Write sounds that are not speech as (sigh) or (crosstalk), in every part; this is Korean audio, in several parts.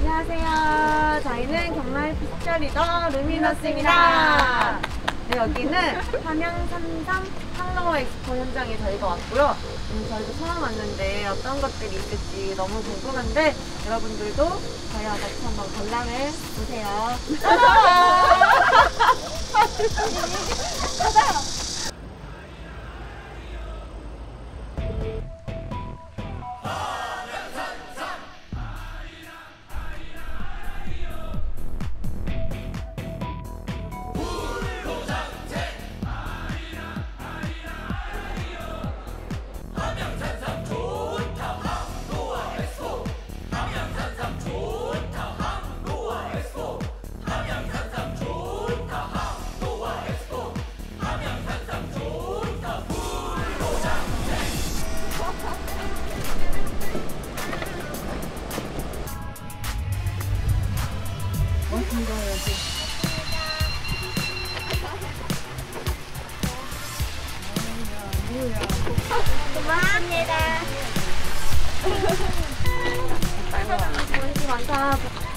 안녕하세요. 저희는 경남 피처 리더 루미너스입니다. 네, 여기는 함양 삼성 팔로워 엑스포 현장에 저희가 왔고요. 오늘 저희도 처음 왔는데 어떤 것들이 있을지 너무 궁금한데 여러분들도 저희와 같이 한번 관람을 보세요. (laughs) (laughs)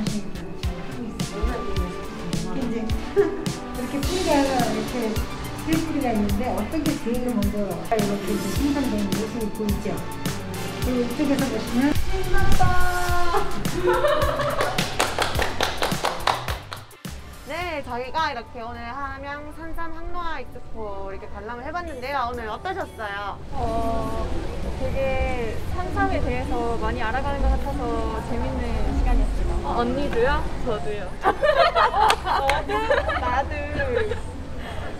있어요. 이제 (laughs) 이렇게 뿌리가 이렇게 새 뿌리가 있는데 어떤 게 제일 먼저 이렇게 이제 생산되는 모습이 보이죠? 그리고 이쪽에서 보시면 (laughs) 네, 저희가 이렇게 오늘 함양 산삼 항로화 엑스포 이렇게 관람을 해봤는데요. 오늘 어떠셨어요? 어, 되게 산삼에 대해서 많이 알아가는 것 같아서 재밌는 시간이었어요. 언니도요? 저도요. (laughs) 나도, 나도.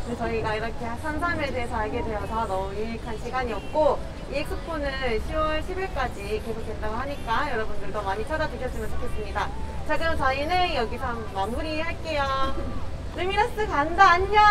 네, 저희가 이렇게 산삼에 대해서 알게 되어서 너무 유익한 시간이었고 이 엑스포는 10월 10일까지 계속된다고 하니까 여러분들도 많이 찾아주셨으면 좋겠습니다. 자 그럼 저희는 여기서 마무리할게요. (laughs) 루미너스 간다 안녕.